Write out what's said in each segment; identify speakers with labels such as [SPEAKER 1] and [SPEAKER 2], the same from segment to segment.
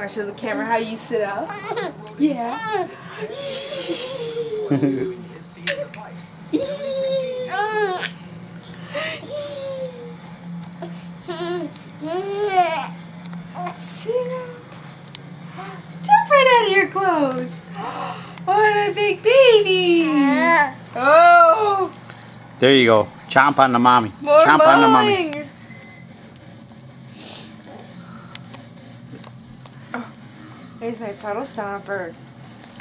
[SPEAKER 1] Want to show the camera how you sit up? Yeah. sit up. Jump right out of your clothes. What a big baby. Oh.
[SPEAKER 2] There you go. Chomp on the mommy.
[SPEAKER 1] More
[SPEAKER 2] Chomp on the mommy.
[SPEAKER 1] There's my puddle stomper.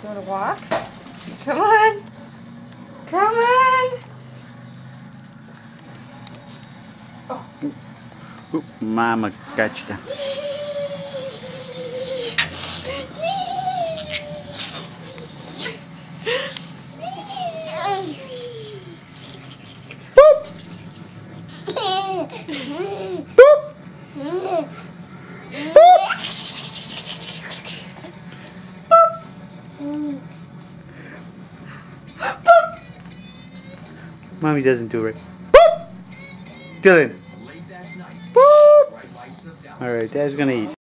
[SPEAKER 1] You want to walk? Come on. Come on. Oh.
[SPEAKER 2] Oop, mama got you. Mommy doesn't do it. Boop! Dylan. Boop! Alright, Dad's gonna eat.